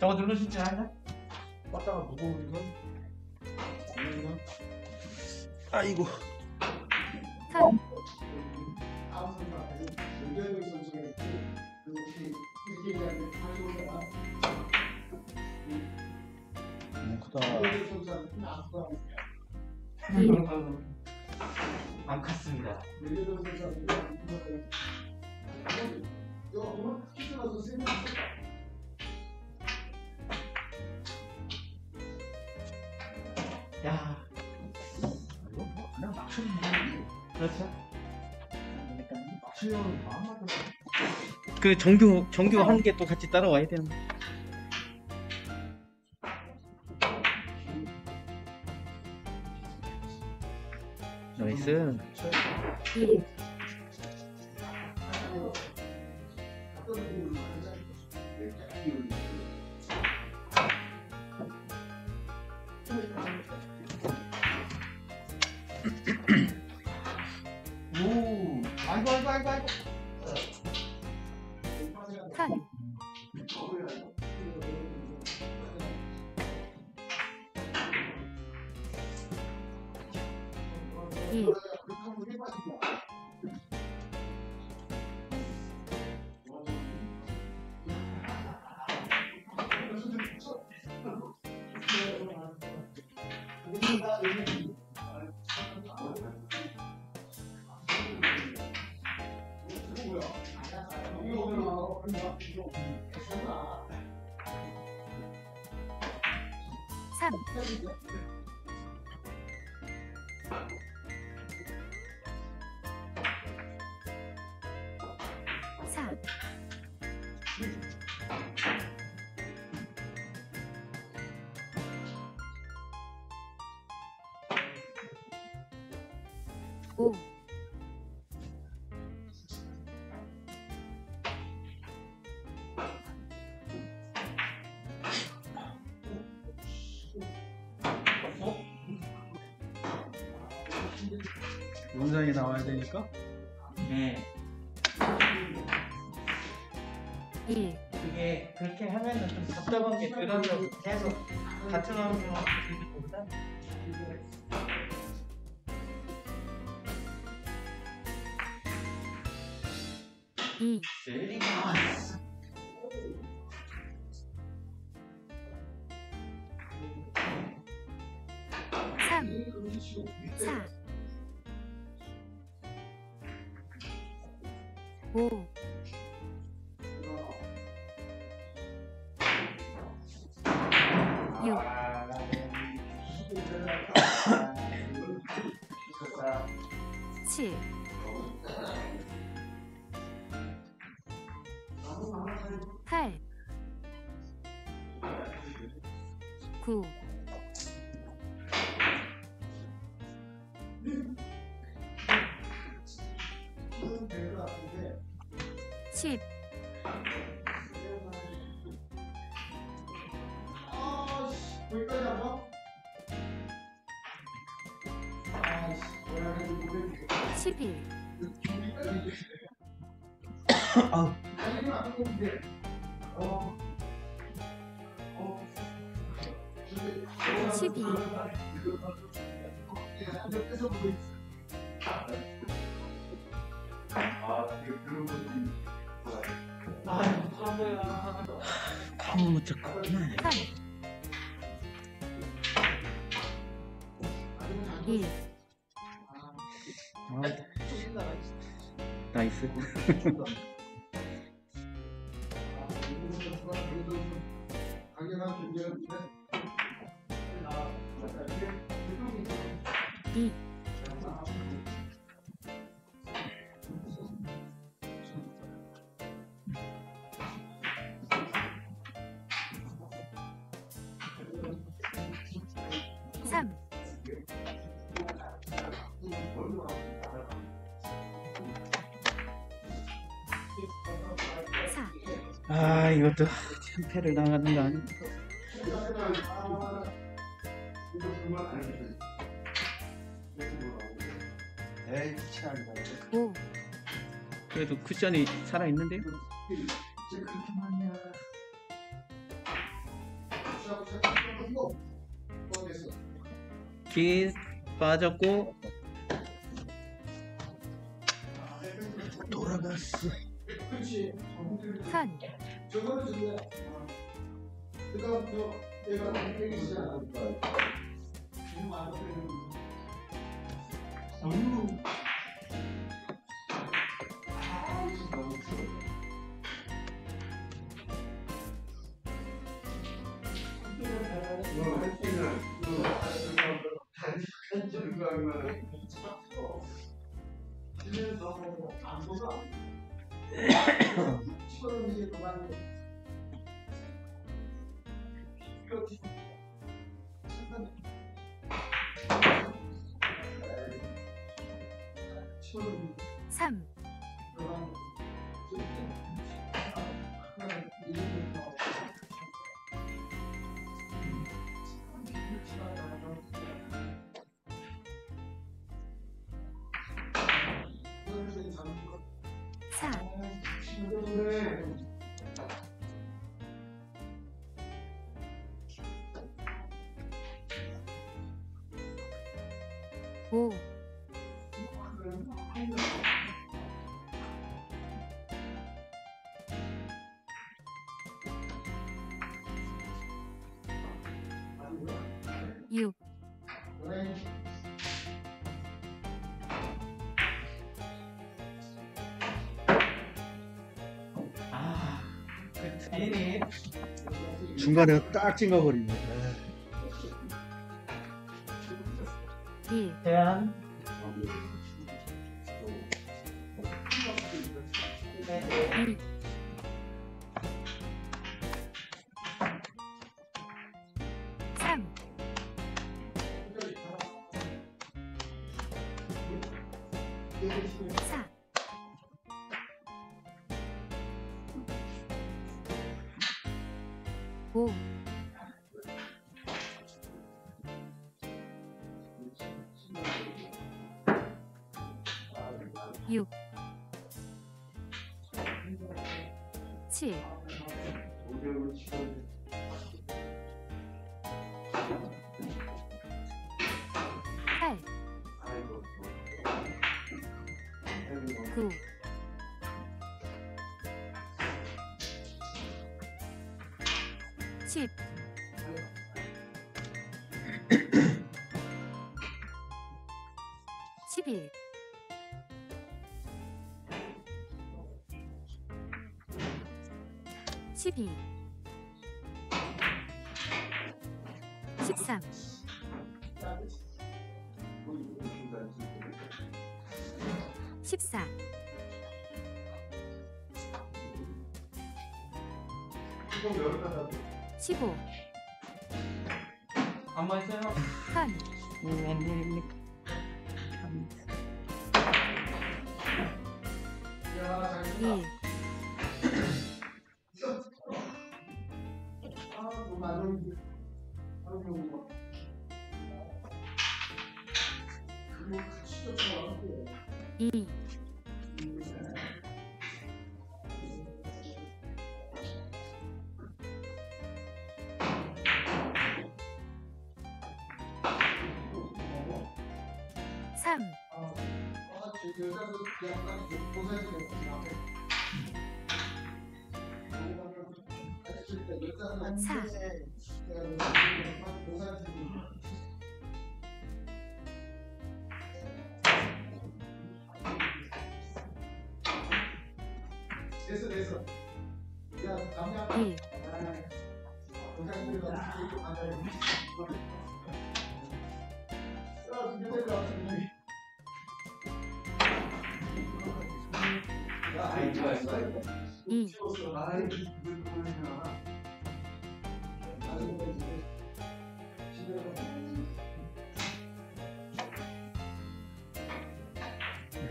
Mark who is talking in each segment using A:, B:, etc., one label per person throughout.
A: 저거 누르실 줄 알아?
B: 빠따가 무거운 건? 없는 건? 아이고. 너무 크다.
A: 그렇죠?
B: 마음만
A: 그 정규 정규 한 개 또 같이 따라와야 되는. 나이스.
B: 看。
C: 嗯。真的菜。菜。
B: 영상에 나와야 되니까.
A: 네.
C: 일,
A: 그게 그렇게 하면은 좀 답답한 게 들어서 계속 같은 화면만 보는 것보다.
C: 이, 삼, 사, 오, 육, 칠, 팔, 구, 십,
B: 거기까지 한번.
C: 십일,
A: 아 우.
C: 십이,
A: 너무 못 잡구나.
C: 삼, 일,
A: 아, 나이스.
C: 이, 삼,
A: 아 이것도 참패를 당하는 거 아니야?
B: 에이,
C: 오,
A: 그래도 쿠션이 살아 있는데요.
D: 이제 그렇게 많냐? 자, 자, 자, 이거 뭐 됐어?
A: 긴 빠졌고
D: 돌아갔어.
C: 선,
D: 저거는 준대. 그다음 저 얘가 땡기 시작 안 할까? 지금 안 되는. 음. 아, 진짜 너무 추워.
C: 삼, 오, 육,
B: 아, 그 뒤에
D: 중간에 딱 찍어버리네.
C: 일,
B: 대한
C: 이,
A: 7 12 13
C: 14 15 1 3
D: 됐어 됐어 야 남자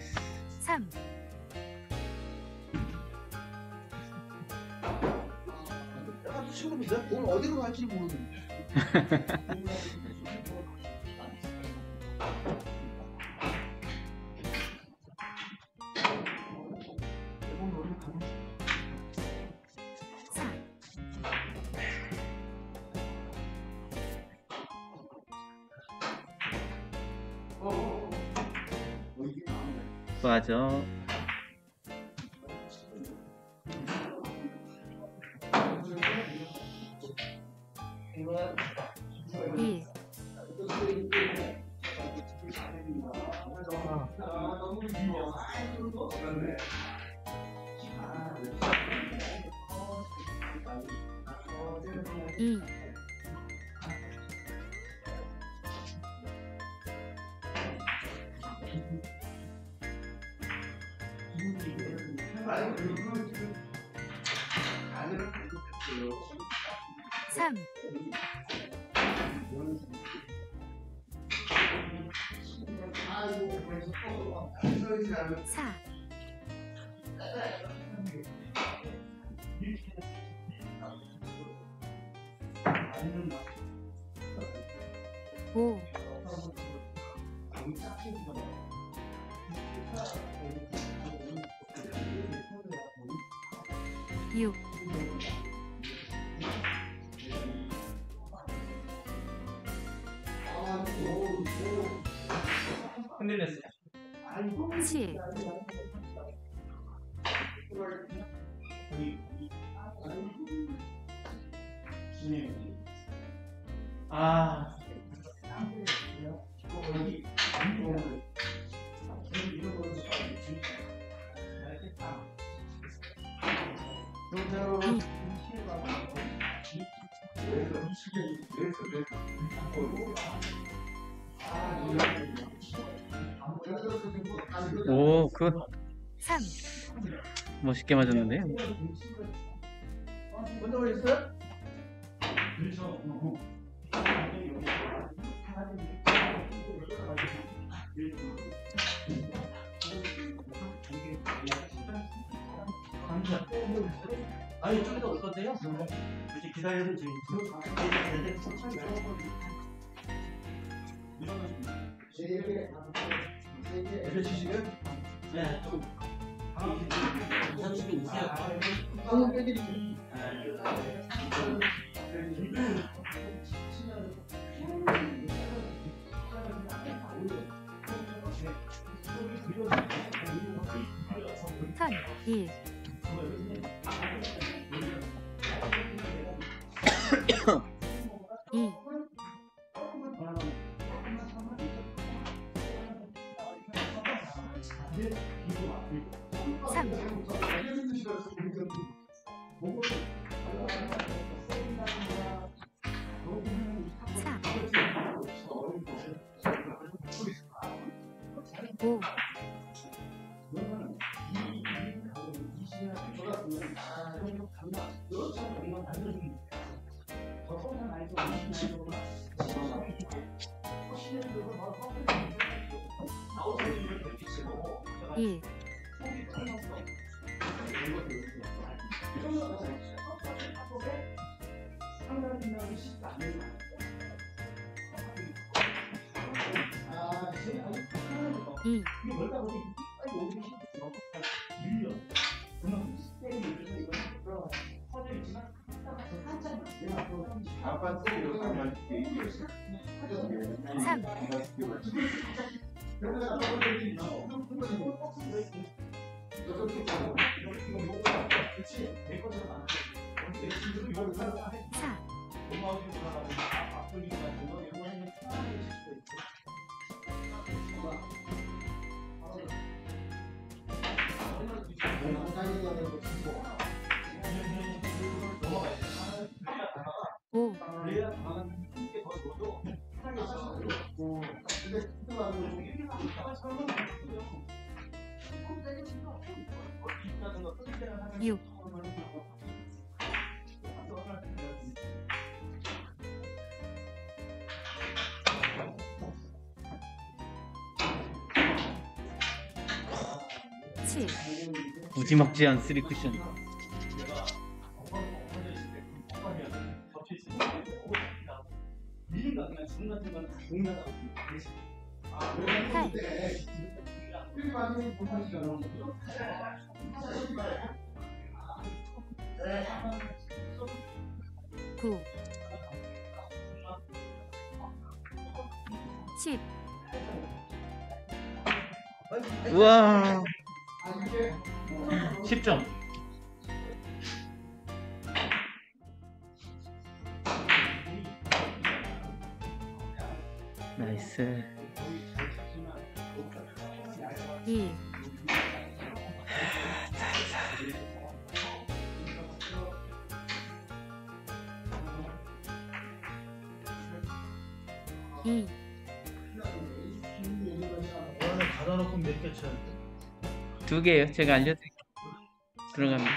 A: 스.
C: 삼,
D: 내가 오늘 어디로 갈지 모르는데.
A: 어.
E: 맞아. 3 4 5 육,
D: 흔들렸어요.
E: 칠,
D: 아,
A: 오, 그
E: 삼,
A: 멋있게 맞았는데요.
C: 먼저 올렸어요?
D: 아니 좀더 올 건데요? 이제 기다려도 저희
E: 대표 지식은 오, 3 4
C: 아빠 또 이렇게 하면
E: 삼, 사, 오, 육, 칠,
A: 무지막지한 쓰리 쿠션.
E: 9 10
A: 우와. 10점.
E: 2
D: 오늘 받아놓고 몇 개 쳐야 돼?
A: 두 개요. 제가 알려드릴게요. 들어갑니다.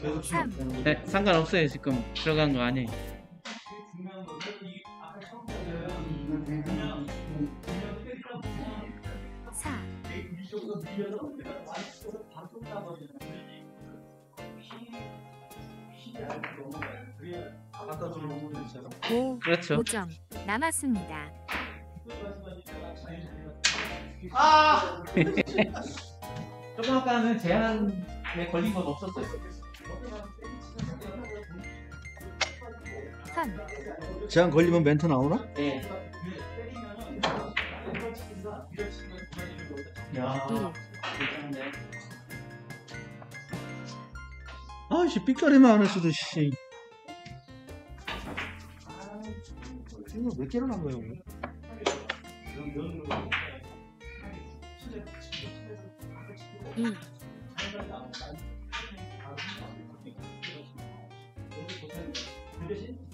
D: 계속
E: 삼.
D: 치면 되는
A: 네, 상관없어요. 지금 들어간 거 아니에요. 그렇죠.
E: 5점 남았습니다.
D: 아!
A: 조금 아까는 제한에 걸린 건 없었어요.
E: 턴
B: 제한 걸리면 멘트 나오나?
A: 네. 야,
E: 1
A: 괜찮네.
B: 아씨 삑사리만 안 했어도 씨. 이거 몇 거예요? 오늘?
E: 2 3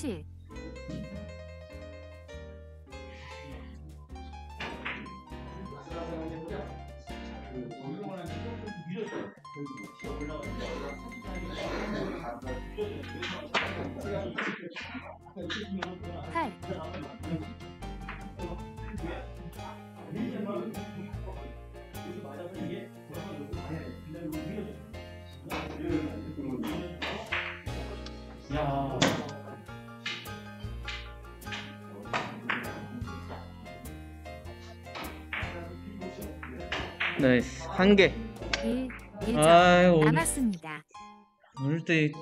E: 7
C: 아슬
A: 나이스. 한 개.
E: 1 1점
A: 아유, 오늘,
E: 남았습니다.
A: 오늘 또 이-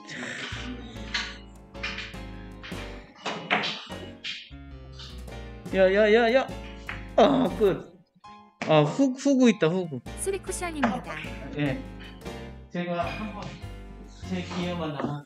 A: 야, 야, 야, 야. 아, 끝. 아, 후, 후구 있다, 후구.
E: 수리 쿠션입니다.
A: 예. 제가 한번 제 기회만 남았